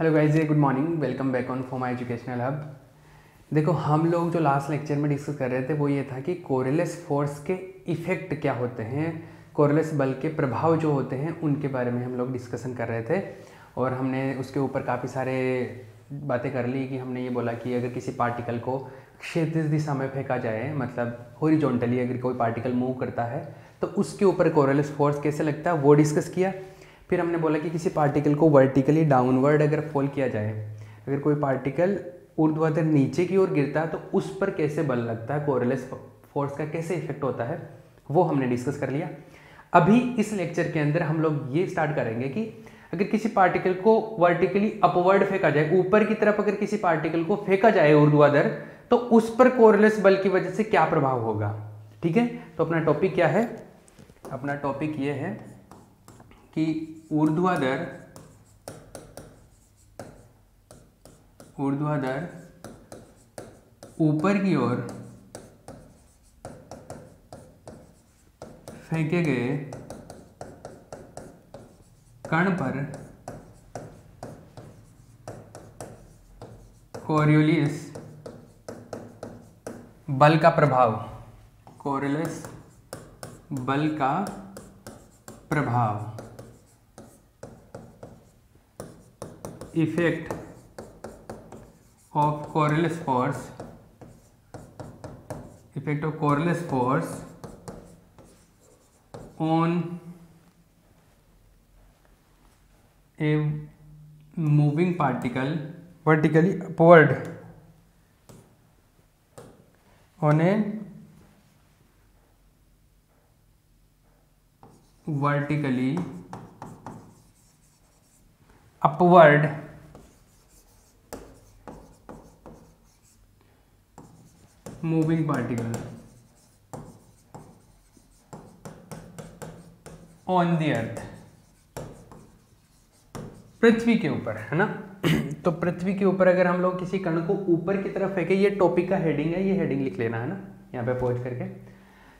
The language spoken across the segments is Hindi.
Hello guys good morning welcome back on for my educational hub देखो हम लोग जो लास्ट लेक्चर में डिस्कस कर रहे थे वो ये था कि कोरेलेस फोर्स के इफ़ेक्ट क्या होते हैं कोरेलेस बल के प्रभाव जो होते हैं उनके बारे में हम लोग डिस्कशन कर रहे थे और हमने उसके ऊपर काफ़ी सारे बातें कर ली कि हमने ये बोला कि अगर किसी पार्टिकल को क्षेत्र दिशा में फेंका जाए मतलब हॉरिजॉन्टली अगर कोई पार्टिकल मूव करता है तो उसके ऊपर कोरेलेस फोर्स कैसे लगता है वो डिस्कस किया फिर हमने बोला कि किसी पार्टिकल को वर्टिकली डाउनवर्ड अगर फॉल किया जाए अगर कोई पार्टिकल ऊर्ध्वाधर नीचे की ओर गिरता है तो उस पर कैसे बल लगता है कोरलेस फोर्स का कैसे इफेक्ट होता है वो हमने डिस्कस कर लिया अभी इस लेक्चर के अंदर हम लोग ये स्टार्ट करेंगे कि अगर किसी पार्टिकल को वर्टिकली अपवर्ड फेंका जाए ऊपर की तरफ अगर किसी पार्टिकल को फेंका जाए ऊर्ध्वाधर तो उस पर कोरलेस बल की वजह से क्या प्रभाव होगा ठीक है तो अपना टॉपिक क्या है अपना टॉपिक ये है कि ऊर्ध्वाधर ऊर्ध्वाधर ऊपर की ओर फेंके गए कण पर कोरियोलिस बल का प्रभाव कोरियोलिस बल का प्रभाव effect of coriolis force effect of coriolis force on a moving particle vertically upward on a vertically upward moving particle on the earth पृथ्वी के ऊपर है ना तो पृथ्वी के ऊपर अगर हम लोग किसी कण को ऊपर की तरफ फेंके ये टॉपिक का हेडिंग है ये हेडिंग लिख लेना है ना यहाँ पे पहुंच करके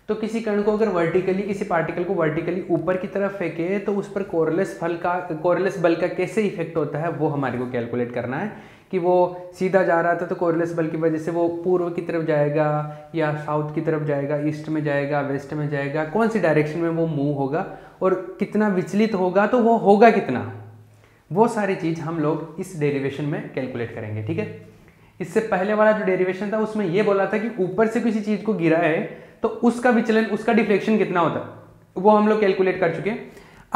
तो किसी कण को अगर वर्टिकली किसी पार्टिकल को वर्टिकली ऊपर की तरफ फेंके तो उस पर कोरलेस फल का कोरलेस बल का कैसे इफेक्ट होता है वो हमारे को कैलकुलेट करना है कि वो सीधा जा रहा था तो कोरलेस बल की वजह से वो पूर्व की तरफ जाएगा या साउथ की तरफ जाएगा ईस्ट में जाएगा वेस्ट में जाएगा कौन सी डायरेक्शन में वो मूव होगा और कितना विचलित होगा तो वो होगा कितना वो सारी चीज़ हम लोग इस डेरिवेशन में कैलकुलेट करेंगे ठीक है इससे पहले वाला जो डेरिवेशन था उसमें ये बोला था कि ऊपर से किसी चीज़ को गिरा है तो उसका विचलन उसका डिफ्लेक्शन कितना होता वो हम लोग कैलकुलेट कर चुके हैं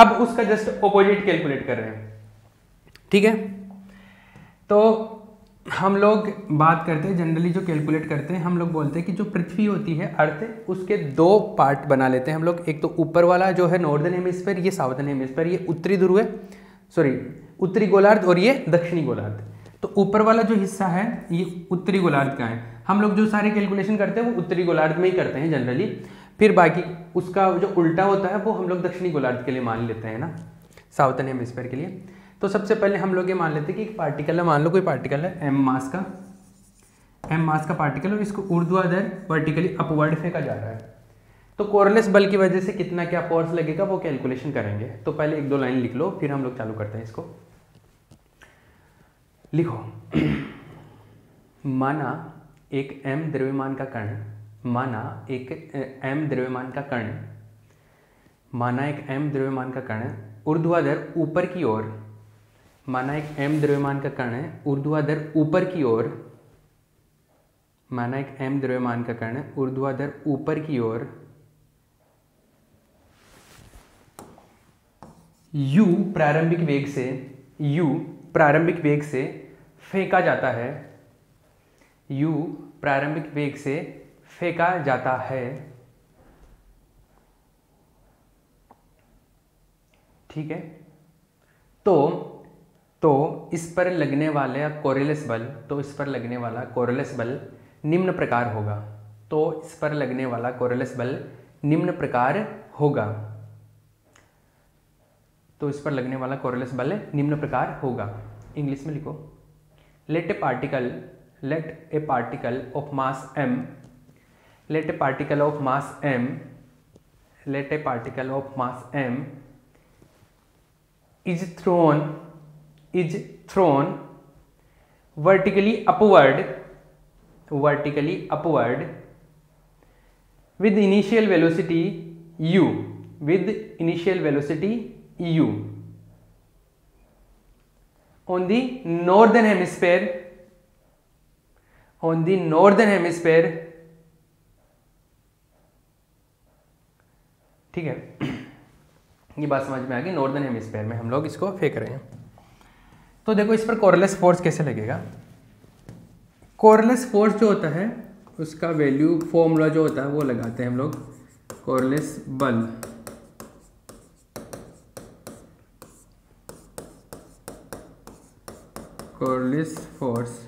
अब उसका जस्ट अपोजिट कैलकुलेट कर रहे हैं ठीक है तो हम लोग बात करते हैं जनरली जो कैलकुलेट करते हैं हम लोग बोलते हैं कि जो पृथ्वी होती है अर्थ उसके दो पार्ट बना लेते हैं हम लोग एक तो ऊपर वाला जो है नॉर्दर्न हेमिस्फेयर ये साउथर्न हेमिस्फेयर ये उत्तरी ध्रुव है सॉरी उत्तरी गोलार्ध और ये दक्षिणी गोलार्ध तो ऊपर वाला जो हिस्सा है ये उत्तरी गोलार्ध का है हम लोग जो सारे कैलकुलेशन करते हैं वो उत्तरी गोलार्ध में ही करते हैं जनरली फिर बाकी उसका जो उल्टा होता है वो हम लोग दक्षिणी गोलार्ध के लिए मान लेते हैं ना साउथर्न हेमिस्फेयर के लिए तो सबसे पहले हम लोग ये मान लेते हैं कि एक पार्टिकल है मान लो कोई पार्टिकल है एम मास का एम मास का पार्टिकल और इसको ऊर्ध्वाधर वर्टिकली अपवर्ड फेंका जा रहा है तो कोरलेस बल की वजह से कितना क्या फोर्स लगेगा वो कैलकुलेशन करेंगे तो पहले एक दो लाइन लिख लो फिर हम लोग चालू करते हैं इसको लिखो माना एक एम द्रव्यमान का कर्ण माना एक एम द्रव्यमान का कर्ण माना एक एम द्रव्यमान का कर्ण ऊर्ध्वाधर ऊपर की ओर माना एक एम द्रव्यमान का कण है ऊर्ध्वाधर ऊपर की ओर माना एक एम द्रव्यमान का कण है ऊर्ध्वाधर ऊपर की ओर यू प्रारंभिक वेग से यू प्रारंभिक वेग से फेंका जाता है यू प्रारंभिक वेग से फेंका जाता है ठीक है तो तो इस पर लगने वाला कोरेलस बल तो इस पर लगने वाला कोरेलस बल निम्न प्रकार होगा तो इस पर लगने वाला कोरेलस बल निम्न प्रकार होगा तो इस पर लगने वाला कोरेलस बल निम्न प्रकार होगा इंग्लिश में लिखो let a particle let a particle of mass m let a particle of mass m let a particle of mass m is thrown is thrown vertically upward vertically upward with initial velocity u with initial velocity u on the northern hemisphere on the northern hemisphere ठीक है ये बात समझ में आ गई नॉर्दर्न हेमिस्फेयर में हम लोग इसको फेंक रहे हैं तो देखो इस पर कोरलेस फोर्स कैसे लगेगा कोरलेस फोर्स जो होता है उसका वैल्यू फॉर्मूला जो होता है वो लगाते हैं हम लोग कोरलेस बल कोरलेस फोर्स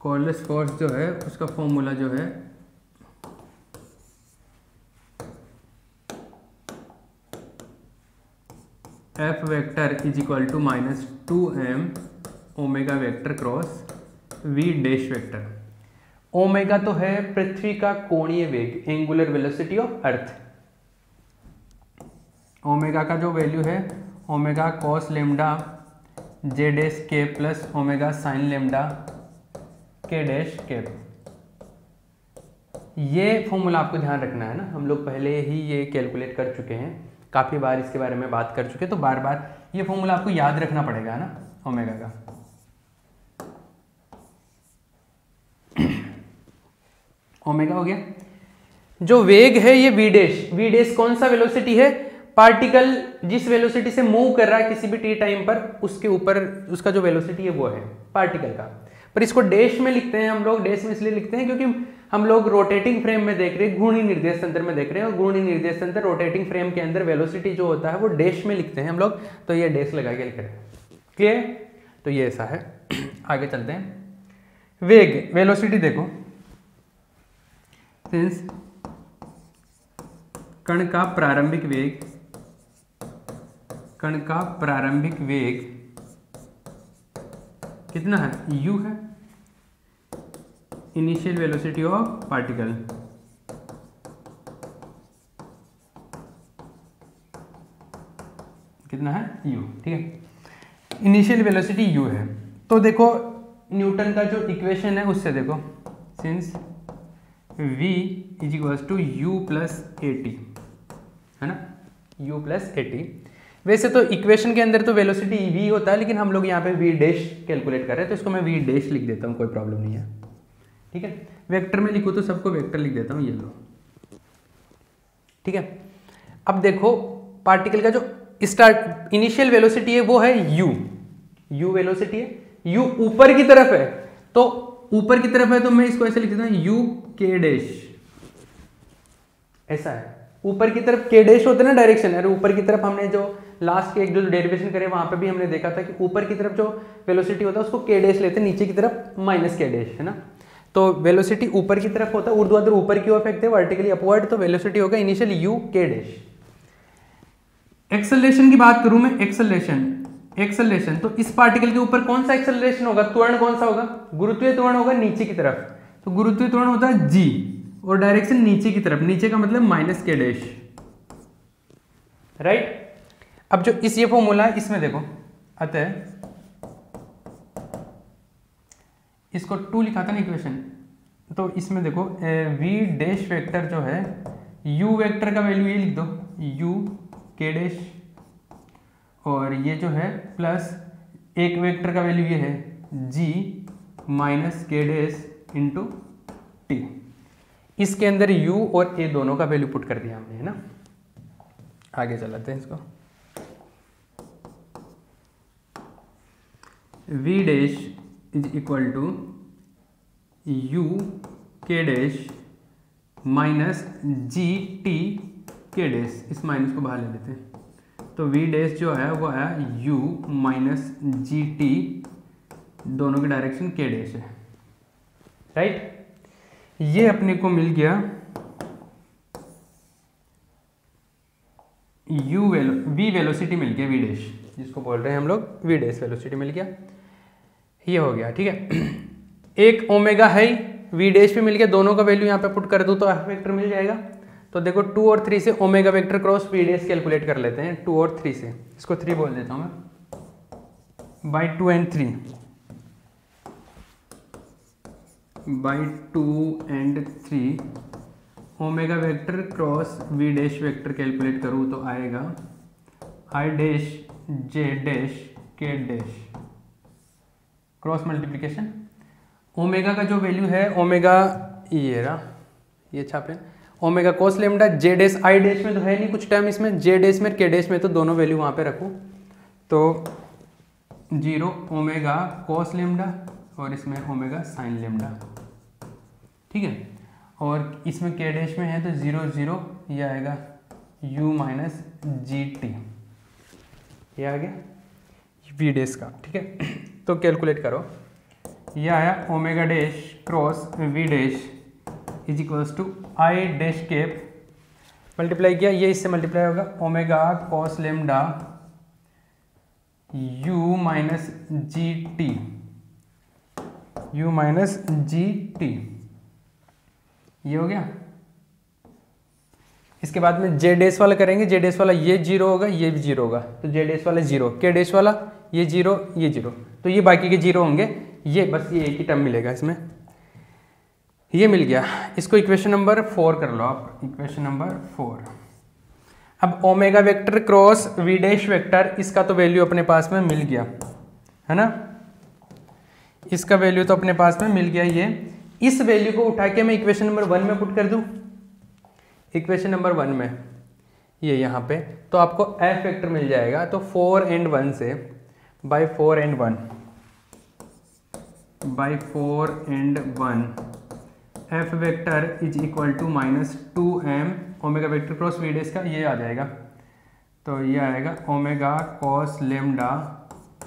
कोरलेस फोर्स जो है उसका फॉर्मूला जो है f vector is equal to minus two m omega vector cross v dash vector omega तो है पृथ्वी का कोणीय वेग angular velocity of earth omega का जो वैल्यू है omega cos lambda j dash के plus omega sin lambda k dash के ये फॉर्मूला आपको ध्यान रखना है ना हम लोग पहले ही ये कैलकुलेट कर चुके हैं काफ़ी बार इसके बारे में बात कर चुके तो बार बार ये फॉर्मूला आपको याद रखना पड़ेगा ना ओमेगा का ओमेगा हो गया जो वेग है ये वीडेश वीडेश कौन सा वेलोसिटी है पार्टिकल जिस वेलोसिटी से मूव कर रहा है किसी भी टी टाइम पर उसके ऊपर उसका जो वेलोसिटी है वो है पार्टिकल का पर इसको डैश में लिखते हैं हम लोग डैश में इसलिए लिखते हैं क्योंकि हम लोग रोटेटिंग फ्रेम में देख रहे हैं घूर्णी निर्देश तंत्र में देख रहे हैं और घूर्णी निर्देश तंत्र रोटेटिंग फ्रेम के अंदर वेलोसिटी जो होता है वो डैश में लिखते हैं हम लोग तो ये डैश लगा के लिख रहे हैं क्लियर तो ये ऐसा है आगे चलते हैं वेग वेलोसिटी देखो सिंस कण का प्रारंभिक वेग कण का प्रारंभिक वेग कितना है यू है initial velocity of particle कितना है u ठीक है इनिशियल वेलोसिटी u है तो देखो न्यूटन का जो इक्वेशन है उससे देखो since v is equals to u plus a t है ना u प्लस ए टी वैसे तो इक्वेशन के अंदर तो वेलोसिटी v होता है लेकिन हम लोग यहाँ पे v डैश कैलकुलेट कर रहे हैं तो इसको मैं v डैश लिख देता हूँ कोई प्रॉब्लम नहीं है ठीक है वेक्टर में लिखो तो सबको वेक्टर लिख देता हूँ ये लो ठीक है अब देखो पार्टिकल का जो स्टार्ट इनिशियल वेलोसिटी है वो है u u वेलोसिटी है u ऊपर की तरफ है तो ऊपर की तरफ है तो मैं इसको ऐसे लिख देता हूँ यू के डैश ऐसा है ऊपर की तरफ के डैश होता है ना डायरेक्शन अरे ऊपर की तरफ हमने जो लास्ट के एक जो डेरिवेशन करे वहां पे भी हमने देखा था कि ऊपर की तरफ जो वेलोसिटी होता है उसको के डैश लेते हैं नीचे की तरफ माइनस के डैश है ना तो वेलोसिटी ऊपर की तरफ होता है ऊर्ध्वाधर ऊपर की ओर फेंकते हैं वर्टिकली अपवर्ड तो वेलोसिटी होगा initial u k dash acceleration की बात करूं मैं एक्सेलरेशन एक्सेलरेशन तो इस पार्टिकल के ऊपर कौन सा एक्सेलरेशन होगा त्वरण कौन सा होगा गुरुत्वीय त्वरण होगा नीचे की तरफ तो गुरुत्वीय त्वरण होता है जी और डायरेक्शन नीचे की तरफ नीचे का मतलब माइनस के डैश राइट अब जो इस ये फॉर्मूला है इसमें देखो अतः इसको टू लिखा था ना इक्वेशन तो इसमें देखो वी डैश वेक्टर जो है यू वेक्टर का वैल्यू ये लिख दो यू के डैश और ये जो है प्लस एक वेक्टर का वैल्यू ये है g minus k dash into t इसके अंदर u और a दोनों का वैल्यू पुट कर दिया हमने है ना आगे चलाते हैं इसको v dash is equal to u k dash minus g t k dash इस माइनस को बाहर ले लेते हैं तो वी डैश जो है वो आया यू माइनस जी टी दोनों के डायरेक्शन के डैश है राइट ये अपने को मिल गया यू वेलो वी वेलोसिटी मिल गया वी डैश जिसको बोल रहे हैं हम लोग वी डैश वेलोसिटी मिल गया ये हो गया ठीक है एक ओमेगा है ही वी डेज पे मिल गया दोनों का वैल्यू यहाँ पे पुट कर दूँ तो एफ वेक्टर मिल जाएगा तो देखो टू और थ्री से omega vector cross v dash calculate कर लेते हैं टू और थ्री से इसको थ्री बोल देता हूँ मैं by two and three by two and three omega vector cross v dash vector calculate करूँ तो आएगा i dash j dash k dash cross multiplication omega का जो वैल्यू है ओमेगा ये रहा ये छापे अच्छा ओमेगा कोस लेमडा जे डेस आई डेस में तो है नहीं कुछ टाइम इसमें जे डेस में के डेस में तो दोनों वैल्यू वहाँ पे रखो तो जीरो ओमेगा कोस लेमडा और इसमें ओमेगा साइन लेमडा ठीक है और इसमें के डेस में है तो ज़ीरो ज़ीरो ये आएगा यू माइनस जी टी ये आ गया वी डेस का ठीक है तो कैलकुलेट करो ये आया omega dash cross v dash is equals to i dash cap multiply किया ये इससे मल्टीप्लाई होगा omega cos lambda u minus g t u minus g t ये हो गया इसके बाद में जे डेस वाला करेंगे जे डेस वाला ये जीरो होगा ये भी जीरो होगा तो जे डेस वाला जीरो के डेस वाला ये जीरो ये जीरो तो ये बाकी के जीरो होंगे ये बस ये एक ही टर्म मिलेगा इसमें ये मिल गया इसको इक्वेशन नंबर फोर कर लो आप इक्वेशन नंबर फोर अब omega vector cross v dash vector इसका तो वैल्यू अपने पास में मिल गया है ना इसका वैल्यू तो अपने पास में मिल गया ये इस वैल्यू को उठा के मैं इक्वेशन नंबर वन में पुट कर दू इक्वेशन नंबर वन में ये यहां पे तो आपको एफ वेक्टर मिल जाएगा तो फोर एंड वन से by four and one by four and one f vector is equal to minus two m omega vector cross v d का ये आ जाएगा तो ये आएगा omega cos lambda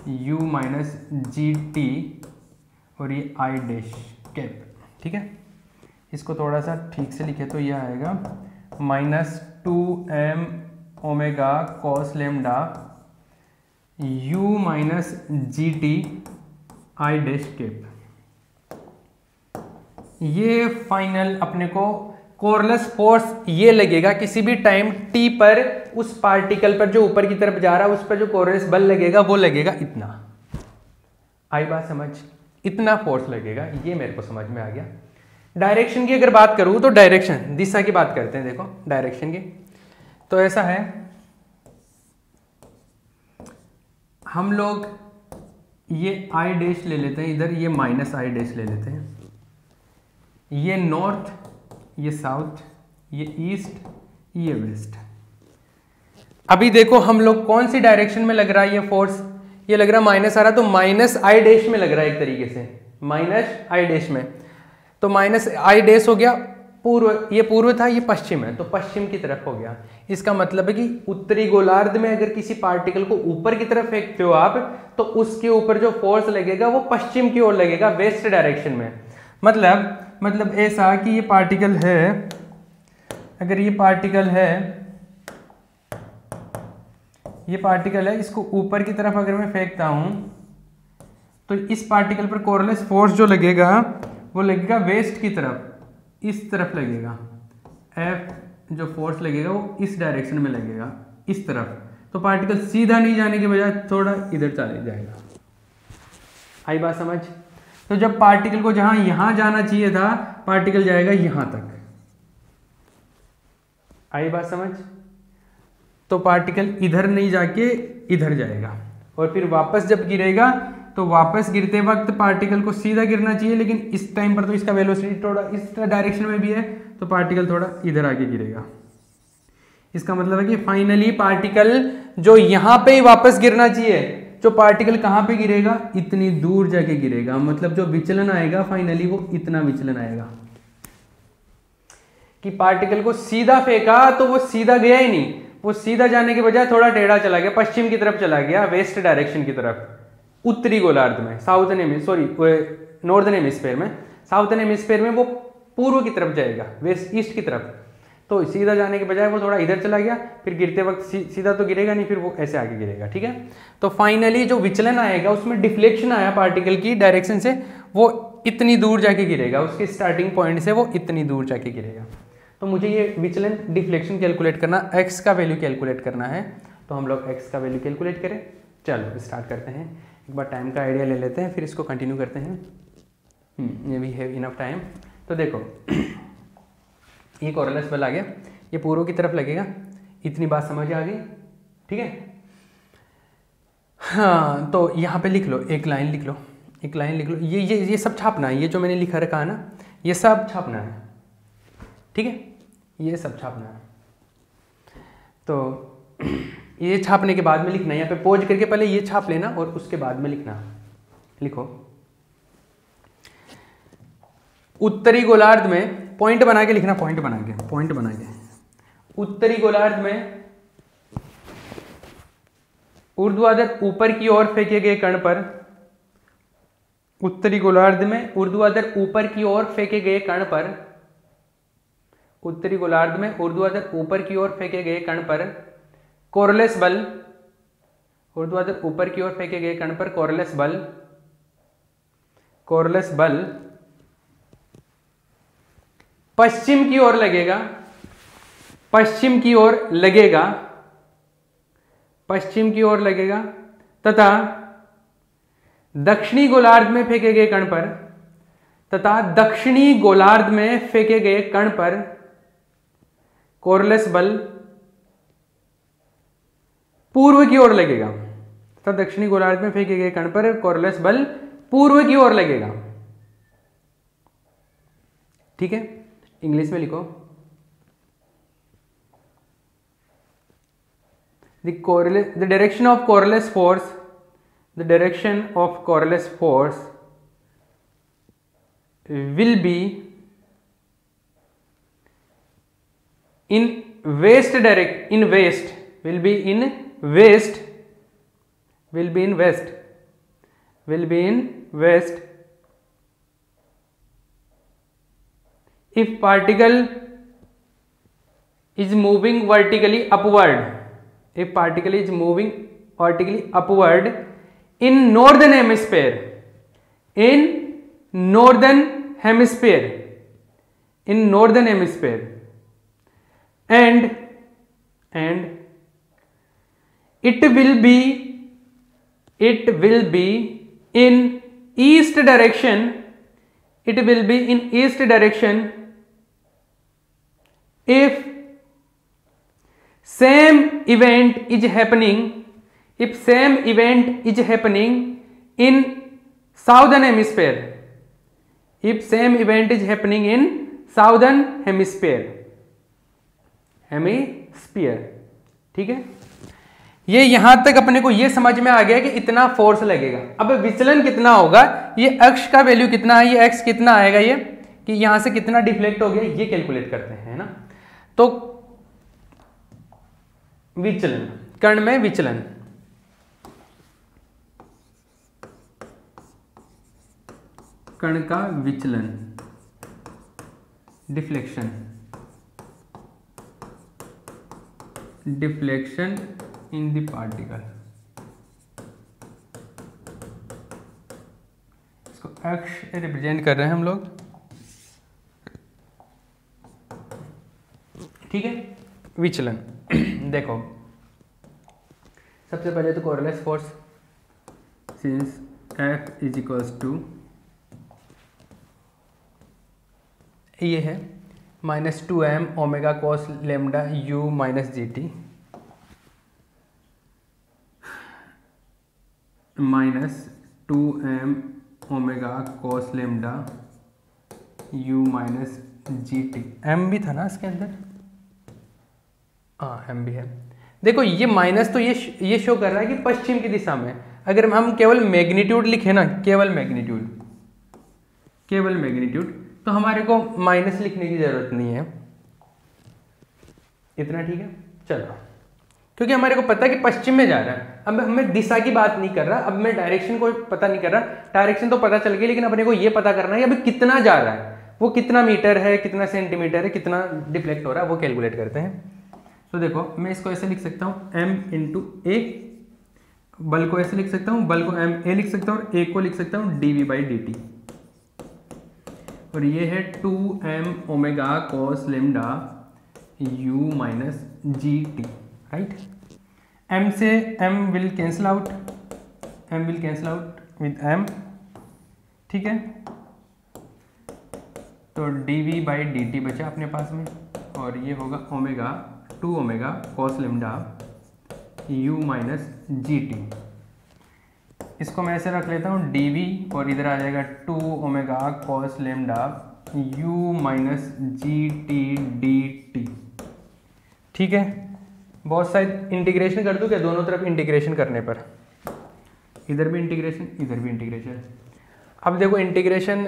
u minus g t और ये आई डैश कैप ठीक है इसको थोड़ा सा ठीक से लिखे तो ये आएगा minus two m omega cos lambda u minus g t i dash ये फाइनल अपने को कोरलेस फोर्स ये लगेगा किसी भी टाइम टी पर उस पार्टिकल पर जो ऊपर की तरफ जा रहा है उस पर जो कोरलेस बल लगेगा वो लगेगा इतना आई बात समझ इतना फोर्स लगेगा ये मेरे को समझ में आ गया डायरेक्शन की अगर बात करूं तो डायरेक्शन दिशा की बात करते हैं देखो डायरेक्शन की तो ऐसा है हम लोग ये आई डैश ले लेते हैं इधर ये माइनस आई डैश ले लेते हैं ये नॉर्थ ये साउथ ये ईस्ट ये वेस्ट अभी देखो हम लोग कौन सी डायरेक्शन में लग रहा है ये फोर्स ये लग रहा है माइनस आ रहा तो माइनस आई डैश में लग रहा है एक तरीके से माइनस आई डैश में तो माइनस आई डैश हो गया पूर्व ये पूर्व था ये पश्चिम है तो पश्चिम की तरफ हो गया इसका मतलब है कि उत्तरी गोलार्ध में अगर किसी पार्टिकल को ऊपर की तरफ फेंकते हो आप तो उसके ऊपर जो फोर्स लगेगा वो पश्चिम की ओर लगेगा वेस्ट डायरेक्शन में मतलब मतलब ऐसा कि ये पार्टिकल है अगर ये पार्टिकल है ये पार्टिकल है इसको ऊपर की तरफ अगर मैं फेंकता हूं तो इस पार्टिकल पर कोरलेस फोर्स जो लगेगा वो लगेगा वेस्ट की तरफ इस तरफ लगेगा एफ जो फोर्स लगेगा वो इस डायरेक्शन में लगेगा इस तरफ तो पार्टिकल सीधा नहीं जाने के बजाय थोड़ा इधर चले जाएगा आई बात समझ तो जब पार्टिकल को जहां यहां जाना चाहिए था पार्टिकल जाएगा यहां तक आई बात समझ तो पार्टिकल इधर नहीं जाके इधर जाएगा और फिर वापस जब गिरेगा तो वापस गिरते वक्त पार्टिकल को सीधा गिरना चाहिए लेकिन इस टाइम पर तो इसका वेलोसिटी थोड़ा इस डायरेक्शन में भी है तो पार्टिकल थोड़ा इधर आके गिरेगा इसका मतलब है कि फाइनली पार्टिकल जो यहां पे ही वापस गिरना चाहिए जो पार्टिकल कहां पे गिरेगा इतनी दूर जाके गिरेगा मतलब जो विचलन आएगा फाइनली वो इतना विचलन आएगा कि पार्टिकल को सीधा फेंका तो वो सीधा गया ही नहीं वो सीधा जाने के बजाय थोड़ा टेढ़ा चला गया पश्चिम की तरफ चला गया वेस्ट डायरेक्शन की तरफ उत्तरी गोलार्ध में southern um sorry northern hemisphere में साउथर्न हेमिस्फेयर में वो पूर्व की तरफ जाएगा वेस्ट ईस्ट की तरफ तो सीधा जाने के बजाय वो थोड़ा इधर चला गया फिर गिरते वक्त सी, सीधा तो गिरेगा नहीं फिर वो ऐसे आगे गिरेगा ठीक है तो फाइनली जो विचलन आएगा उसमें डिफ्लेक्शन आया पार्टिकल की डायरेक्शन से वो इतनी दूर जाके गिरेगा उसके स्टार्टिंग पॉइंट से वो इतनी दूर जाके गिरेगा तो मुझे ये विचलन डिफ्लेक्शन कैलकुलेट करना एक्स का वैल्यू कैलकुलेट करना है तो हम लोग एक्स का वैल्यू कैलकुलेट करें चलो स्टार्ट करते हैं एक बार टाइम का आइडिया ले लेते हैं फिर इसको कंटिन्यू करते हैं हम्म, ये वी हैव इनफ टाइम तो देखो ये कॉरलेस बल आ गया ये पूर्व की तरफ लगेगा इतनी बात समझ आ गई ठीक है हाँ तो यहाँ पे लिख लो एक लाइन लिख लो एक लाइन लिख लो ये ये ये सब छापना है ये जो मैंने लिखा रखा है ना ये सब छापना है ठीक है ये सब छापना है तो ये छापने के बाद में लिखना यहाँ पे पोज करके पहले ये छाप लेना और उसके बाद में लिखना लिखो उत्तरी गोलार्ध में पॉइंट बना के लिखना पॉइंट बना के पॉइंट बना के उत्तरी गोलार्ध में ऊर्ध्वाधर ऊपर की ओर फेंके गए कण पर उत्तरी गोलार्ध में ऊर्ध्वाधर ऊपर की ओर फेंके गए कण पर उत्तरी गोलार्ध में ऊर्ध्वाधर ऊपर की ओर फेंके गए कण पर कोरलेस बल ऊर्ध्वाधर ऊपर की ओर फेंके गए कण पर कोरलेस बल कोरलेस बल पश्चिम की ओर लगेगा पश्चिम की ओर लगेगा पश्चिम की ओर लगेगा तथा दक्षिणी गोलार्ध में फेंके गए कण पर तथा दक्षिणी गोलार्ध में फेंके गए कण पर कोरलेस बल पूर्व की ओर लगेगा तथा दक्षिणी गोलार्ध में फेंके गए कण पर कोरलेस बल पूर्व की ओर लगेगा ठीक है इंग्लिश में लिखो the direction of Coriolis force the direction of Coriolis force will be in west direct in west will be in West will be in west, will be in west. If particle is moving vertically upward, if particle is moving vertically upward in northern hemisphere, in northern hemisphere, in northern hemisphere, and it will be it will be in east direction it will be in east direction if same event is happening if same event is happening in southern hemisphere if same event is happening in southern hemisphere hemisphere ठीक है ये यहां तक अपने को ये समझ में आ गया कि इतना फोर्स लगेगा अब विचलन कितना होगा ये अक्ष का वैल्यू कितना है ये एक्स कितना आएगा ये कि यहां से कितना डिफ्लेक्ट हो गया ये कैलकुलेट करते हैं ना तो विचलन कर्ण में विचलन कर्ण का विचलन deflection deflection in the particle इसको एक्स रिप्रेजेंट कर रहे हैं हम लोग ठीक है विचलन देखो सबसे पहले तो Coriolis force since f is equals to ये है minus two m omega cos lambda u minus g t minus two m omega cos lambda u minus g t m भी था ना इसके अंदर हाँ एम भी है देखो ये माइनस तो ये ये शो कर रहा है कि पश्चिम की दिशा में अगर हम केवल मैग्नीट्यूड लिखे ना केवल मैग्नीट्यूड केवल मैग्नीट्यूड तो हमारे को माइनस लिखने की ज़रूरत नहीं है इतना ठीक है चलो क्योंकि हमारे को पता है कि पश्चिम में जा रहा है अब मैं दिशा की बात नहीं कर रहा अब मैं डायरेक्शन को पता नहीं कर रहा डायरेक्शन तो पता चल गई लेकिन अपने को ये पता करना है अभी कितना जा रहा है वो कितना मीटर है कितना सेंटीमीटर है कितना डिफ्लेक्ट हो रहा है वो कैलकुलेट करते हैं तो देखो मैं इसको ऐसे लिख सकता हूँ एम इंटू ए बल को ऐसे लिख सकता हूँ बल को एम ए लिख सकता हूँ और ए को लिख सकता हूँ d v by d t और ये है two m omega cos lambda u minus g t right m से m will cancel out m will cancel out with m ठीक है तो d v by d t बचा अपने पास में और ये होगा omega two omega cos lambda u minus g t इसको मैं ऐसे रख लेता हूँ डी वी और इधर आ जाएगा two omega cos lambda u minus g t d t ठीक है बहुत सारे इंटीग्रेशन कर दूँ क्या दोनों तरफ इंटीग्रेशन करने पर इधर भी इंटीग्रेशन इधर भी इंटीग्रेशन अब देखो integration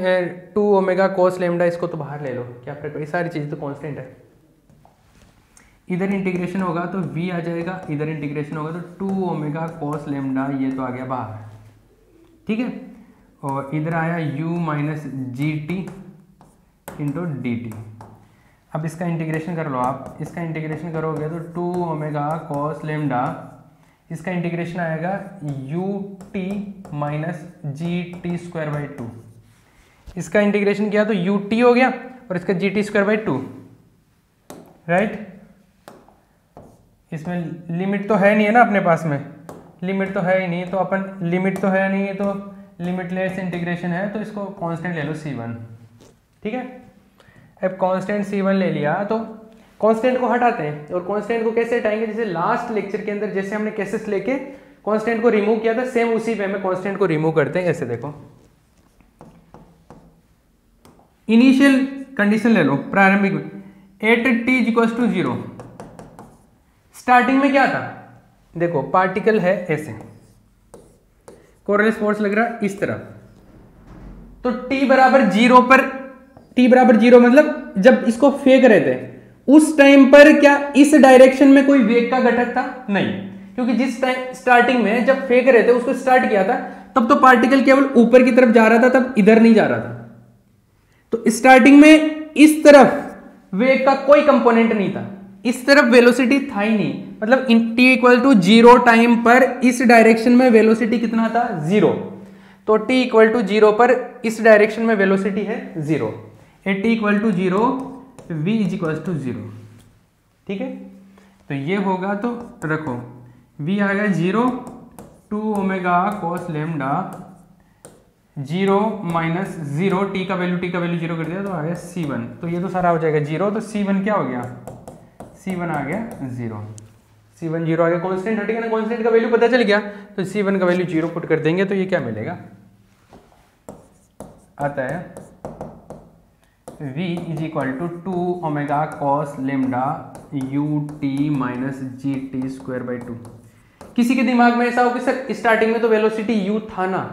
two omega cos lambda इसको तो बाहर ले लो क्या फर्क ये सारी चीज तो कॉन्स्टेंट है इधर इंटीग्रेशन होगा तो v आ जाएगा इधर इंटीग्रेशन होगा तो टू ओमेगा कोस लेमडा ये तो आ गया बाहर ठीक है और इधर आया u minus G T into D T अब इसका इंटीग्रेशन कर लो आप इसका इंटीग्रेशन करोगे तो टू ओमेगा कॉस लेमडा इसका इंटीग्रेशन आएगा U T minus G T square by two इसका इंटीग्रेशन किया तो यू टी हो गया और इसका G T square by two right इसमें लिमिट तो है नहीं है ना अपने पास में लिमिट तो है ही नहीं तो अपन लिमिट तो है नहीं है तो लिमिटलेस इंटीग्रेशन है तो इसको कॉन्स्टेंट ले लो सी वन ठीक है अब कांस्टेंट सी वन ले लिया तो कांस्टेंट को हटाते हैं और कांस्टेंट को कैसे हटाएंगे जैसे लास्ट लेक्चर के अंदर जैसे हमने केसेस लेके कांस्टेंट को रिमूव किया था सेम उसी वे में कांस्टेंट को रिमूव करते हैं ऐसे देखो इनिशियल कंडीशन ले लो प्रारंभिक में at t equals to zero starting में क्या था देखो पार्टिकल है ऐसे कोरल फोर्स लग रहा इस तरह तो टी बराबर जीरो पर टी बराबर जीरो मतलब जब इसको फेंक रहे थे उस टाइम पर क्या इस डायरेक्शन में कोई वेग का घटक था नहीं क्योंकि जिस टाइम स्टार्टिंग में जब फेंक रहे थे उसको स्टार्ट किया था तब तो पार्टिकल केवल ऊपर की तरफ जा रहा था तब इधर नहीं जा रहा था तो स्टार्टिंग में इस तरफ वेग का कोई कंपोनेंट नहीं था इस तरफ वेलोसिटी था ही नहीं मतलब in t equal to zero time पर इस डायरेक्शन में वेलोसिटी कितना था जीरो तो टी इक्वल टू जीरो पर इस डायरेक्शन में वेलोसिटी है zero t equal to zero v is equal to zero ठीक है तो ये होगा तो रखो वी आ गया zero two omega cos lambda zero minus zero t का वैल्यू टी का वैल्यू जीरो कर दिया तो आ गया सी वन तो ये तो सारा हो जाएगा जीरो तो सी वन क्या हो गया सी वन आ गया जीरो सी वन जीरो आ गया कॉन्स्टेंट हटेगा ना कॉन्स्टेंट का वैल्यू पता चल गया तो सी वन का वैल्यू जीरो पुट कर देंगे तो ये क्या मिलेगा आता है v is equal to two omega cos lambda u t minus g t square by two किसी के दिमाग में ऐसा हो कि सर स्टार्टिंग में तो वेलोसिटी यू था ना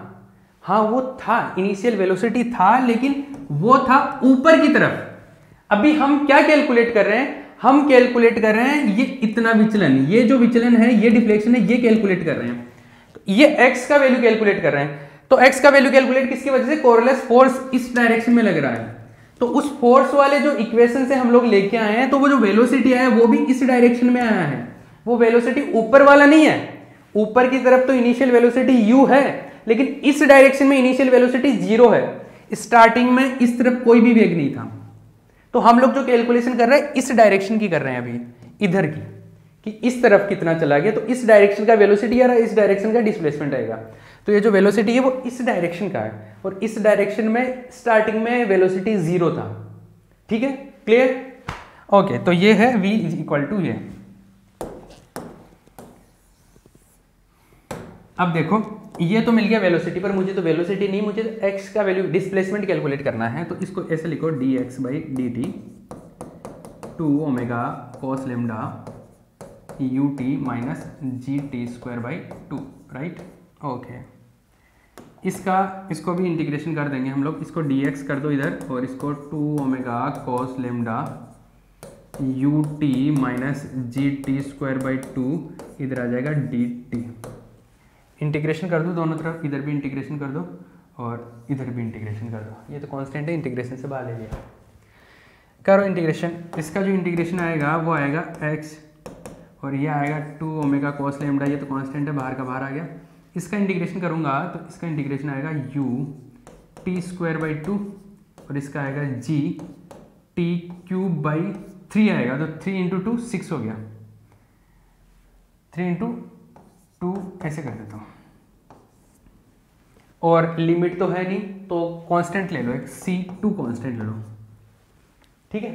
हाँ वो था इनिशियल वेलोसिटी था लेकिन वो था ऊपर की तरफ अभी हम क्या कैलकुलेट कर रहे हैं हम कैलकुलेट कर रहे हैं ये इतना विचलन ये जो विचलन है ये डिफ्लेक्शन है ये कैलकुलेट कर रहे हैं ये x का वैल्यू कैलकुलेट कर रहे हैं तो x का वैल्यू कैलकुलेट किसकी वजह से कोरलेस फोर्स इस डायरेक्शन में लग रहा है तो उस फोर्स वाले जो इक्वेशन से हम लोग लेके आए हैं तो वो जो वेलोसिटी आया है वो भी इस डायरेक्शन में आया है वो वेलोसिटी ऊपर वाला नहीं है ऊपर की तरफ तो इनिशियल वेलोसिटी u है लेकिन इस डायरेक्शन में इनिशियल वेलोसिटी जीरो है स्टार्टिंग में इस तरफ कोई भी वेग नहीं था तो हम लोग जो कैलकुलेशन कर रहे हैं इस डायरेक्शन की कर रहे हैं अभी इधर की कि इस तरफ कितना चला गया तो इस डायरेक्शन का वेलोसिटी आ रहा है इस डायरेक्शन का डिस्प्लेसमेंट आएगा तो ये जो वेलोसिटी है वो इस डायरेक्शन का है और इस डायरेक्शन में स्टार्टिंग में वेलोसिटी जीरो था ठीक है क्लियर ओके तो ये है v इज इक्वल टू ये अब देखो ये तो मिल गया वेलोसिटी पर मुझे तो वेलोसिटी नहीं मुझे तो x का वैल्यू डिस्प्लेसमेंट कैलकुलेट करना है तो इसको ऐसे लिखो dx x by d t two omega cos lambda u t minus g t square by two right okay इसका इसको भी इंटीग्रेशन कर देंगे हम लोग इसको डी कर दो इधर और इसको two omega cos lambda u t minus g t square by two इधर आ जाएगा डी टी इंटीग्रेशन कर दो दोनों तरफ इधर भी इंटीग्रेशन कर दो और इधर भी इंटीग्रेशन कर दो ये तो कांस्टेंट है इंटीग्रेशन से बाहर ले लिया करो इंटीग्रेशन इसका जो इंटीग्रेशन आएगा वो आएगा एक्स और ये आएगा टू ओमेगा कॉस लेमडा ये तो कॉन्स्टेंट है बाहर का बाहर आ गया इसका इंटीग्रेशन करूंगा तो इसका इंटीग्रेशन आएगा u T square by two और इसका आएगा g T cube by three आएगा तो थ्री इंटू टू सिक्स हो गया थ्री इंटू टू ऐसे कर देता हूँ और लिमिट तो है नहीं तो कांस्टेंट ले लो एक सी टू कॉन्स्टेंट ले लो ठीक है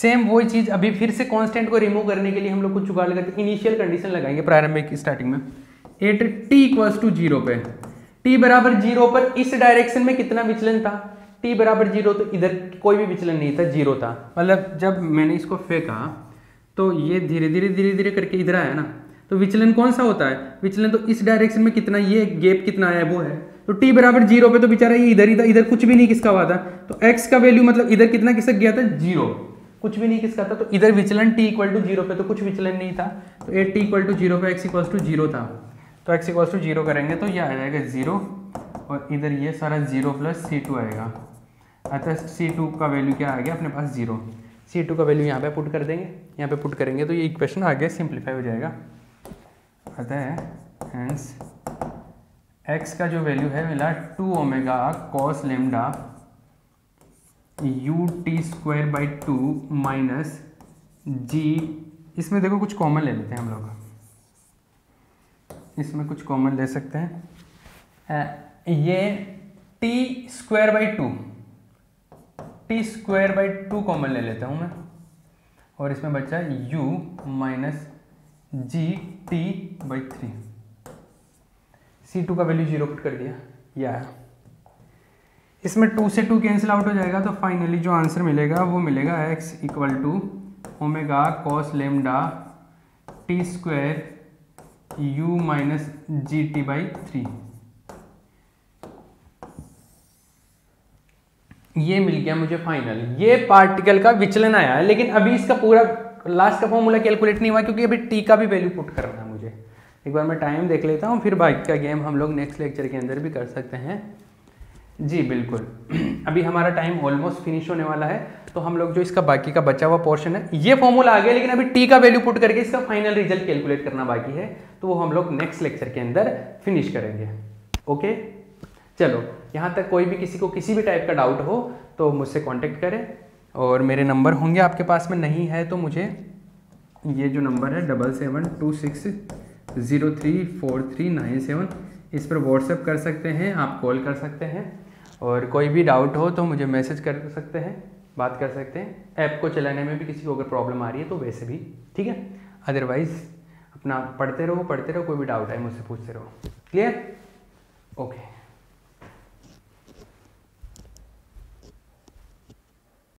सेम वही चीज़ अभी फिर से कांस्टेंट को रिमूव करने के लिए हम लोग को चुका लगाते इनिशियल कंडीशन लगाएंगे प्रारंभिक स्टार्टिंग में at t equal to zero पे टी बराबर जीरो पर इस डायरेक्शन में कितना विचलन था टी बराबर जीरो तो इधर कोई भी विचलन नहीं था जीरो था मतलब जब मैंने इसको फेंका तो ये धीरे धीरे धीरे धीरे करके इधर आया ना तो विचलन कौन सा होता है विचलन तो इस डायरेक्शन में कितना ये गेप कितना आया वो है तो टी बराबर जीरो पे तो बेचारा ये इधर इधर इधर कुछ भी नहीं किसका हुआ था तो एक्स का वैल्यू मतलब इधर कितना किसक गया था जीरो कुछ भी नहीं किसका था तो इधर विचलन टी इक्वल टू जीरो पे तो कुछ विचलन नहीं था तो at t equal to zero पे एक्स इक्वल टू जीरो था तो एक्स इक्वल्स टू जीरो करेंगे तो ये आ जाएगा ज़ीरो और इधर ये सारा ज़ीरो प्लस सी टू आएगा अतः सी टू का वैल्यू क्या आ गया अपने पास ज़ीरो सी टू का वैल्यू यहाँ पे पुट कर देंगे यहाँ पे पुट करेंगे तो ये इक्वेशन आगे सिंप्लीफाई हो जाएगा अतः हैंस एक्स का जो वैल्यू है मिला two omega cos lambda U T square by two minus G इसमें देखो कुछ कॉमन ले लेते हैं हम लोग इसमें कुछ कॉमन ले सकते हैं ये t square by two t square by two common ले लेता हूँ मैं और इसमें बचा u minus g t by three c two का वैल्यू जीरो पुट कर दिया या इसमें टू से टू कैंसिल आउट हो जाएगा तो फाइनली जो आंसर मिलेगा वो मिलेगा x equal to omega cos lambda t square u minus g t by three ये मिल गया मुझे फाइनल ये पार्टिकल का विचलन आया है लेकिन अभी इसका पूरा लास्ट का फॉर्मूला कैलकुलेट नहीं हुआ क्योंकि अभी टी का भी वैल्यू पुट करना है मुझे एक बार मैं टाइम देख लेता हूँ फिर बाइक का गेम हम लोग नेक्स्ट लेक्चर के अंदर भी कर सकते हैं जी बिल्कुल अभी हमारा टाइम ऑलमोस्ट फिनिश होने वाला है तो हम लोग जो इसका बाकी का बचा हुआ पोर्शन है ये फॉर्मूला आ गया लेकिन अभी टी का वैल्यू पुट करके इसका फाइनल रिजल्ट कैलकुलेट करना बाकी है तो वो हम लोग नेक्स्ट लेक्चर के अंदर फिनिश करेंगे ओके चलो यहाँ तक कोई भी किसी को किसी भी टाइप का डाउट हो तो मुझसे कॉन्टेक्ट करें और मेरे नंबर होंगे आपके पास में नहीं है तो मुझे ये जो नंबर है double seven two six zero three four three nine seven इस पर व्हाट्सएप कर सकते हैं आप कॉल कर सकते हैं और कोई भी डाउट हो तो मुझे मैसेज कर सकते हैं बात कर सकते हैं ऐप को चलाने में भी किसी को अगर प्रॉब्लम आ रही है तो वैसे भी ठीक है अदरवाइज अपना पढ़ते रहो पढ़ते रहो कोई भी डाउट है मुझसे पूछते रहो क्लियर ओके